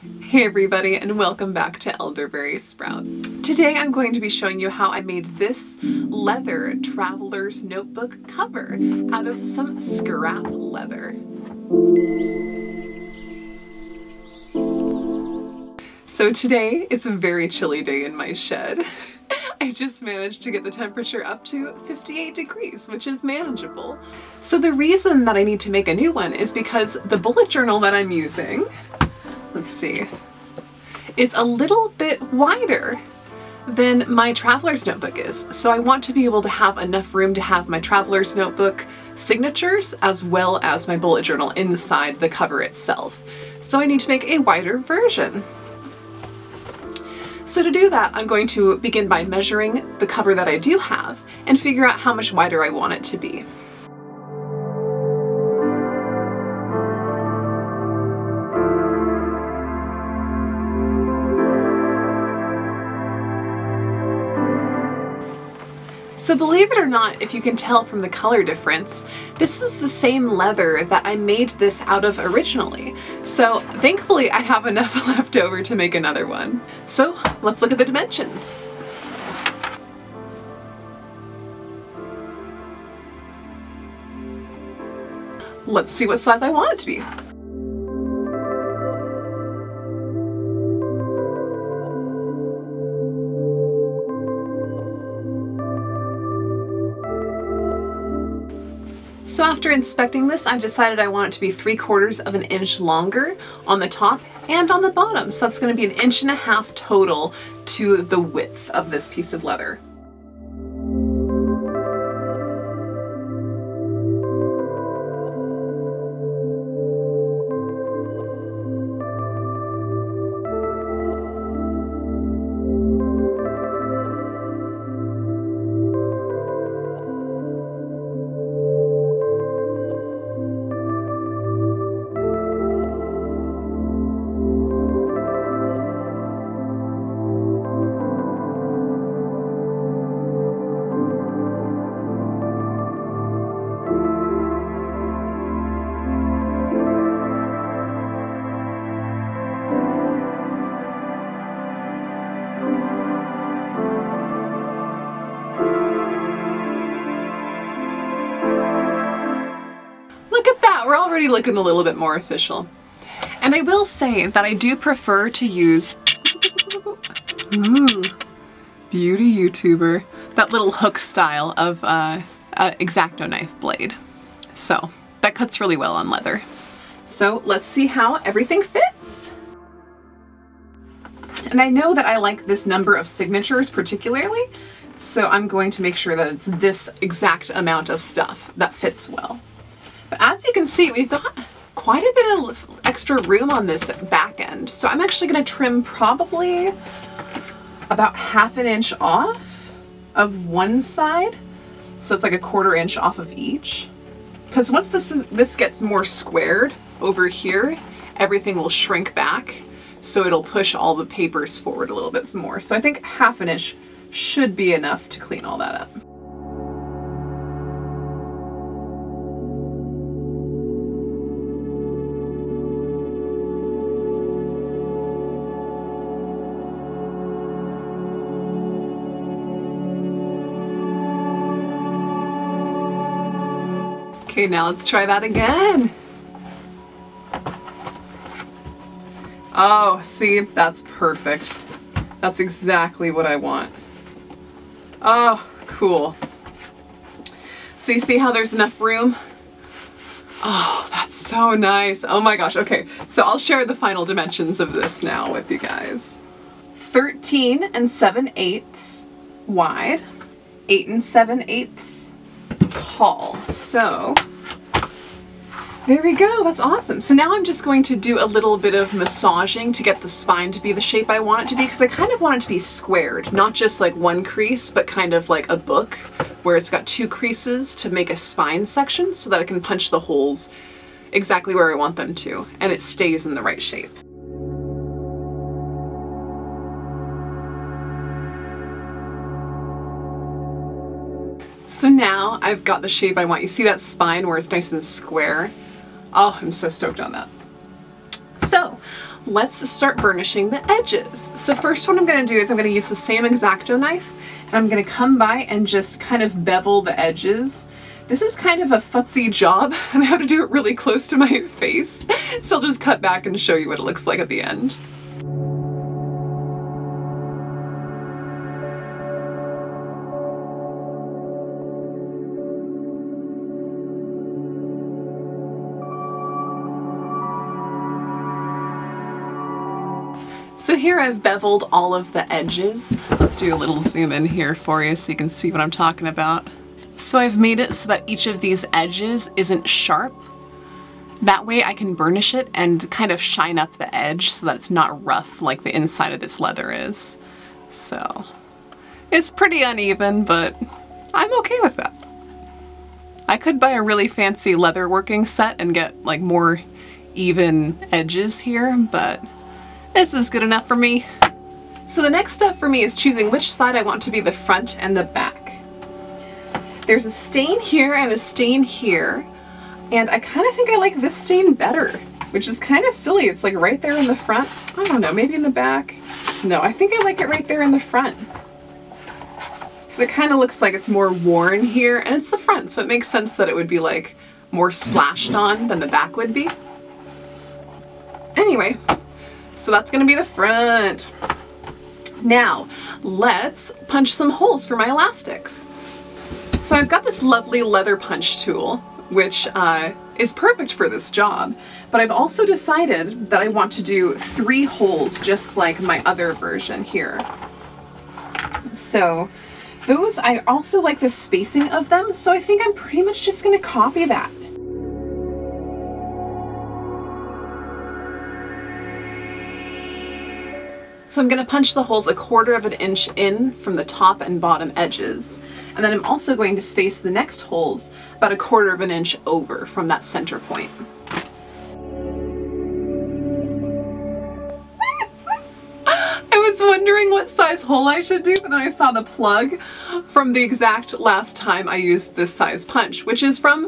Hey everybody and welcome back to Elderberry Sprout. Today I'm going to be showing you how I made this leather traveler's notebook cover out of some scrap leather. So today it's a very chilly day in my shed. I just managed to get the temperature up to 58 degrees, which is manageable. So the reason that I need to make a new one is because the bullet journal that I'm using, let's see, is a little bit wider than my traveler's notebook is. So I want to be able to have enough room to have my traveler's notebook signatures as well as my bullet journal inside the cover itself. So I need to make a wider version. So to do that, I'm going to begin by measuring the cover that I do have and figure out how much wider I want it to be. So believe it or not, if you can tell from the color difference, this is the same leather that I made this out of originally. So thankfully I have enough left over to make another one. So let's look at the dimensions. Let's see what size I want it to be. After inspecting this, I've decided I want it to be three quarters of an inch longer on the top and on the bottom. So that's gonna be an inch and a half total to the width of this piece of leather. We're already looking a little bit more official. And I will say that I do prefer to use, ooh, beauty YouTuber, that little hook style of uh, uh, X-Acto knife blade. So that cuts really well on leather. So let's see how everything fits. And I know that I like this number of signatures particularly, so I'm going to make sure that it's this exact amount of stuff that fits well. But as you can see, we've got quite a bit of extra room on this back end. So I'm actually gonna trim probably about half an inch off of one side. So it's like a quarter inch off of each. Because once this is, this gets more squared over here, everything will shrink back. So it'll push all the papers forward a little bit more. So I think half an inch should be enough to clean all that up. Okay, now let's try that again. Oh, see, that's perfect. That's exactly what I want. Oh, cool. So you see how there's enough room? Oh, that's so nice. Oh my gosh. Okay, so I'll share the final dimensions of this now with you guys. 13 and 7 eighths wide, 8 and 7 eighths tall. So there we go, that's awesome. So now I'm just going to do a little bit of massaging to get the spine to be the shape I want it to be because I kind of want it to be squared, not just like one crease, but kind of like a book where it's got two creases to make a spine section so that I can punch the holes exactly where I want them to and it stays in the right shape. So now I've got the shape I want. You see that spine where it's nice and square? Oh, I'm so stoked on that. So let's start burnishing the edges. So first what I'm gonna do is I'm gonna use the same X-Acto knife and I'm gonna come by and just kind of bevel the edges. This is kind of a futzy job and I have to do it really close to my face. So I'll just cut back and show you what it looks like at the end. So here I've beveled all of the edges. Let's do a little zoom in here for you so you can see what I'm talking about. So I've made it so that each of these edges isn't sharp. That way I can burnish it and kind of shine up the edge so that it's not rough like the inside of this leather is. So it's pretty uneven, but I'm okay with that. I could buy a really fancy leather working set and get like more even edges here, but this is good enough for me. So the next step for me is choosing which side I want to be the front and the back. There's a stain here and a stain here, and I kind of think I like this stain better, which is kind of silly. It's like right there in the front. I don't know, maybe in the back. No, I think I like it right there in the front. Because it kind of looks like it's more worn here, and it's the front, so it makes sense that it would be like more splashed on than the back would be. Anyway, so that's gonna be the front. Now, let's punch some holes for my elastics. So I've got this lovely leather punch tool, which uh, is perfect for this job, but I've also decided that I want to do three holes just like my other version here. So those, I also like the spacing of them, so I think I'm pretty much just gonna copy that. So I'm going to punch the holes a quarter of an inch in from the top and bottom edges. And then I'm also going to space the next holes about a quarter of an inch over from that center point. I was wondering what size hole I should do, but then I saw the plug from the exact last time I used this size punch, which is from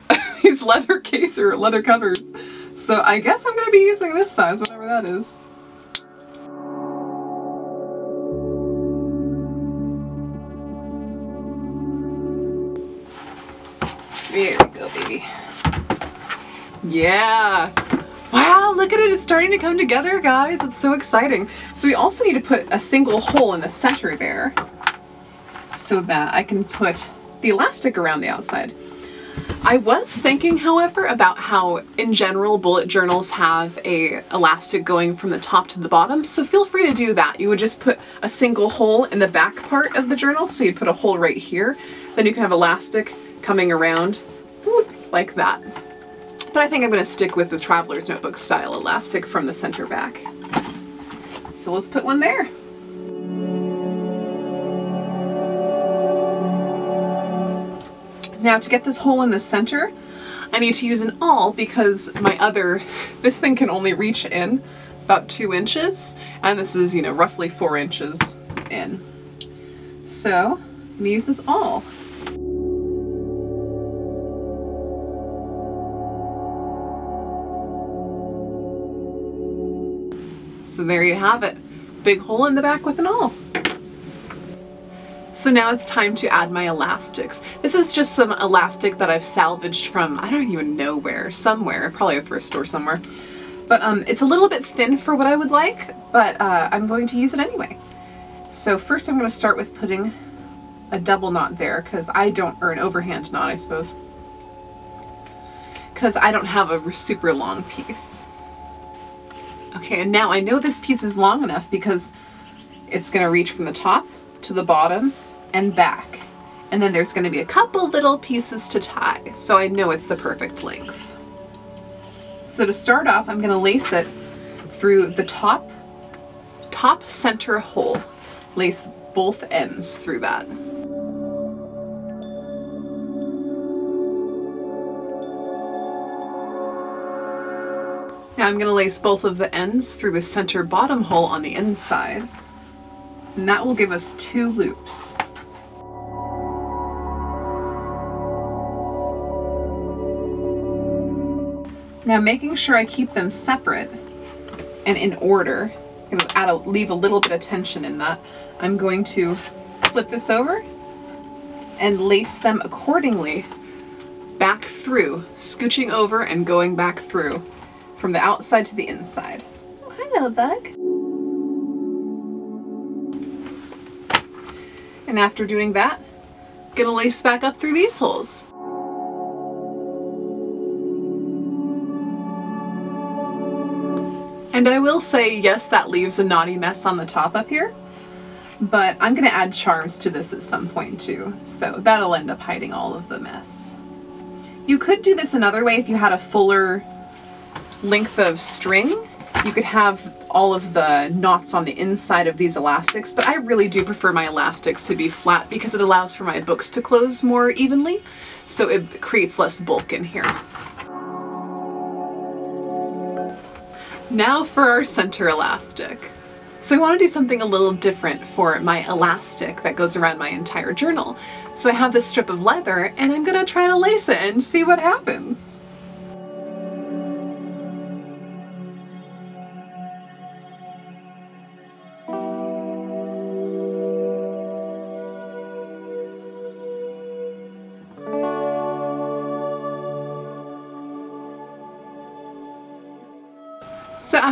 these leather case or leather covers. So I guess I'm going to be using this size, whatever that is. There we go, baby. Yeah. Wow, look at it. It's starting to come together, guys. It's so exciting. So we also need to put a single hole in the center there so that I can put the elastic around the outside. I was thinking, however, about how in general bullet journals have a elastic going from the top to the bottom, so feel free to do that. You would just put a single hole in the back part of the journal, so you'd put a hole right here, then you can have elastic coming around like that. But I think I'm going to stick with the Traveler's Notebook style elastic from the center back. So let's put one there. Now to get this hole in the center, I need to use an awl because my other, this thing can only reach in about two inches, and this is, you know, roughly four inches in. So I'm gonna use this awl. So there you have it. Big hole in the back with an awl. So now it's time to add my elastics. This is just some elastic that I've salvaged from, I don't even know where, somewhere, probably a thrift store somewhere. But um, it's a little bit thin for what I would like, but uh, I'm going to use it anyway. So first I'm going to start with putting a double knot there because I don't, or an overhand knot I suppose, because I don't have a super long piece. Okay, and now I know this piece is long enough because it's going to reach from the top to the bottom and back. And then there's going to be a couple little pieces to tie, so I know it's the perfect length. So to start off, I'm going to lace it through the top, top center hole. Lace both ends through that. Now I'm going to lace both of the ends through the center bottom hole on the inside. And that will give us two loops. Now making sure I keep them separate, and in order. I'm gonna add a, leave a little bit of tension in that. I'm going to flip this over and lace them accordingly back through, scooching over and going back through from the outside to the inside. Oh, hi little bug. And after doing that, gonna lace back up through these holes. And I will say, yes, that leaves a naughty mess on the top up here, but I'm gonna add charms to this at some point too, so that'll end up hiding all of the mess. You could do this another way if you had a fuller length of string. You could have all of the knots on the inside of these elastics, but I really do prefer my elastics to be flat because it allows for my books to close more evenly, so it creates less bulk in here. Now for our center elastic. So I want to do something a little different for my elastic that goes around my entire journal. So I have this strip of leather and I'm going to try to lace it and see what happens.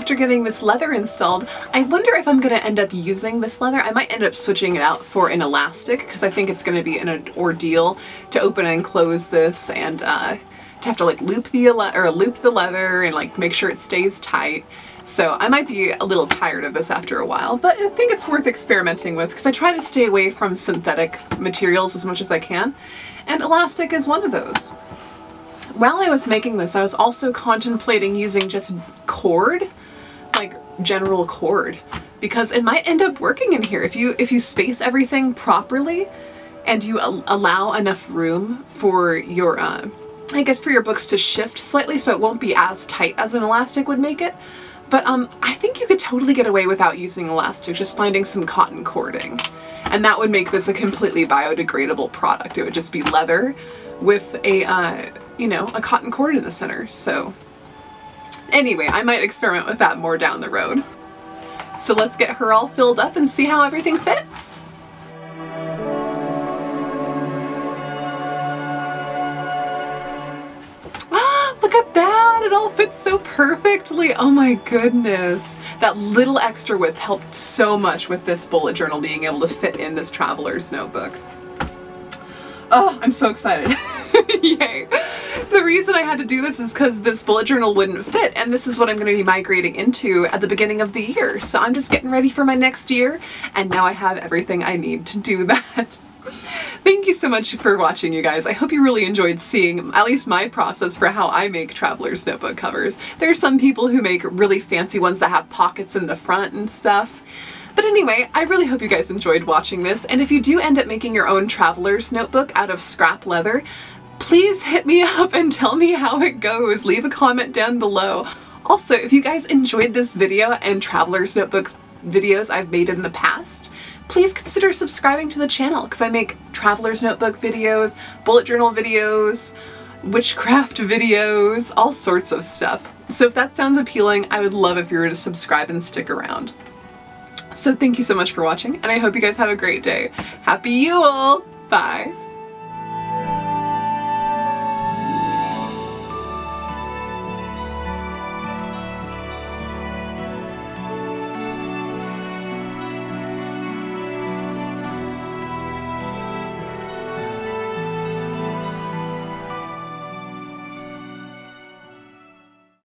After getting this leather installed, I wonder if I'm going to end up using this leather. I might end up switching it out for an elastic because I think it's going to be an ordeal to open and close this and uh, to have to like loop the or loop the leather and like make sure it stays tight. So I might be a little tired of this after a while, but I think it's worth experimenting with because I try to stay away from synthetic materials as much as I can, and elastic is one of those. While I was making this, I was also contemplating using just cord, general cord, because it might end up working in here. If you, if you space everything properly and you al allow enough room for your, uh, I guess for your books to shift slightly so it won't be as tight as an elastic would make it. But um, I think you could totally get away without using elastic, just finding some cotton cording. And that would make this a completely biodegradable product. It would just be leather with a, uh, you know, a cotton cord in the center. So anyway, I might experiment with that more down the road. So let's get her all filled up and see how everything fits. Look at that! It all fits so perfectly! Oh my goodness! That little extra width helped so much with this bullet journal being able to fit in this traveler's notebook. Oh, I'm so excited. Yay. The reason I had to do this is because this bullet journal wouldn't fit and this is what I'm going to be migrating into at the beginning of the year. So I'm just getting ready for my next year and now I have everything I need to do that. Thank you so much for watching, you guys. I hope you really enjoyed seeing at least my process for how I make Traveler's Notebook covers. There are some people who make really fancy ones that have pockets in the front and stuff. But anyway, I really hope you guys enjoyed watching this, and if you do end up making your own traveler's notebook out of scrap leather, please hit me up and tell me how it goes. Leave a comment down below. Also, if you guys enjoyed this video and traveler's notebooks videos I've made in the past, please consider subscribing to the channel because I make traveler's notebook videos, bullet journal videos, witchcraft videos, all sorts of stuff. So if that sounds appealing, I would love if you were to subscribe and stick around. So thank you so much for watching, and I hope you guys have a great day. Happy Yule! Bye!